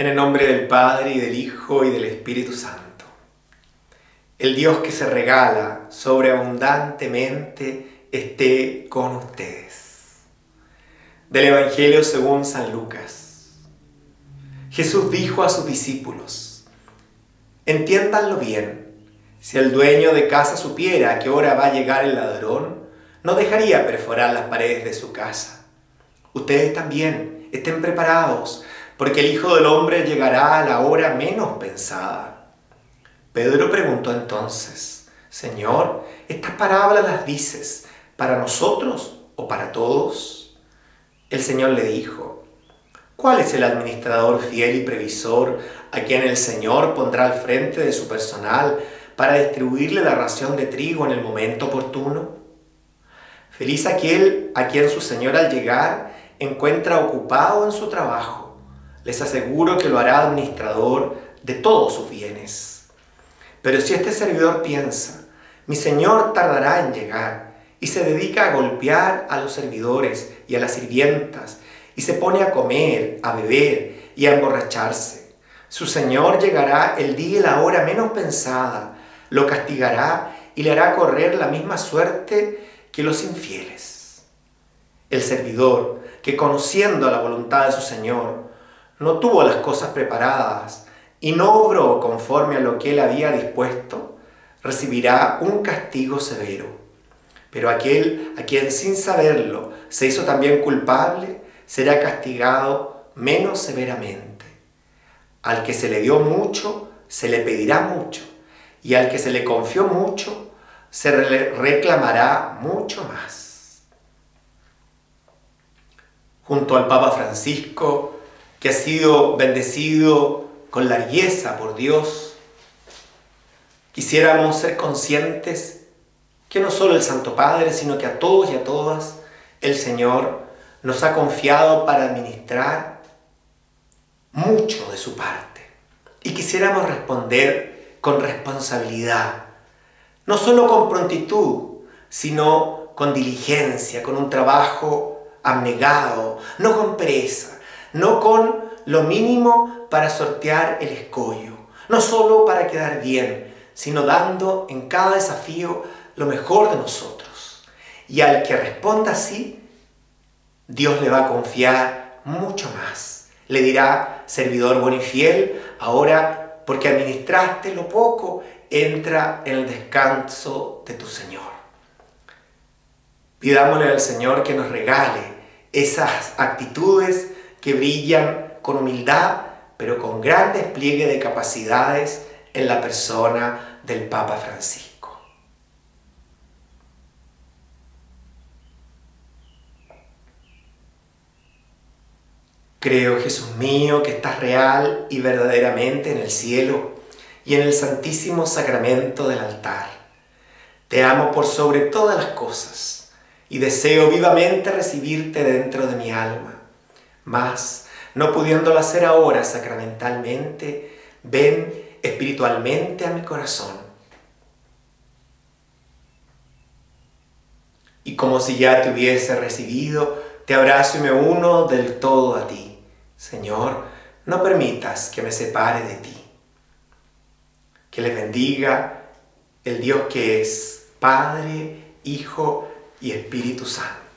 En el nombre del Padre y del Hijo y del Espíritu Santo. El Dios que se regala sobreabundantemente esté con ustedes. Del Evangelio según San Lucas. Jesús dijo a sus discípulos, entiéndanlo bien, si el dueño de casa supiera a qué hora va a llegar el ladrón, no dejaría perforar las paredes de su casa. Ustedes también estén preparados porque el Hijo del Hombre llegará a la hora menos pensada. Pedro preguntó entonces, Señor, ¿estas parábolas las dices para nosotros o para todos? El Señor le dijo, ¿cuál es el administrador fiel y previsor a quien el Señor pondrá al frente de su personal para distribuirle la ración de trigo en el momento oportuno? Feliz aquel a quien su Señor al llegar encuentra ocupado en su trabajo les aseguro que lo hará administrador de todos sus bienes. Pero si este servidor piensa, mi Señor tardará en llegar, y se dedica a golpear a los servidores y a las sirvientas, y se pone a comer, a beber y a emborracharse, su Señor llegará el día y la hora menos pensada, lo castigará y le hará correr la misma suerte que los infieles. El servidor, que conociendo la voluntad de su Señor, no tuvo las cosas preparadas y no obró conforme a lo que él había dispuesto, recibirá un castigo severo. Pero aquel a quien sin saberlo se hizo también culpable, será castigado menos severamente. Al que se le dio mucho, se le pedirá mucho, y al que se le confió mucho, se le reclamará mucho más. Junto al Papa Francisco, que ha sido bendecido con largueza por Dios, quisiéramos ser conscientes que no solo el Santo Padre, sino que a todos y a todas el Señor nos ha confiado para administrar mucho de su parte. Y quisiéramos responder con responsabilidad, no solo con prontitud, sino con diligencia, con un trabajo abnegado, no con pereza, no con lo mínimo para sortear el escollo, no solo para quedar bien, sino dando en cada desafío lo mejor de nosotros. Y al que responda así, Dios le va a confiar mucho más. Le dirá, servidor bueno y fiel, ahora porque administraste lo poco, entra en el descanso de tu Señor. Pidámosle al Señor que nos regale esas actitudes que brillan con humildad, pero con gran despliegue de capacidades en la persona del Papa Francisco. Creo, Jesús mío, que estás real y verdaderamente en el cielo y en el santísimo sacramento del altar. Te amo por sobre todas las cosas y deseo vivamente recibirte dentro de mi alma mas, no pudiéndolo hacer ahora sacramentalmente, ven espiritualmente a mi corazón. Y como si ya te hubiese recibido, te abrazo y me uno del todo a ti. Señor, no permitas que me separe de ti. Que le bendiga el Dios que es Padre, Hijo y Espíritu Santo.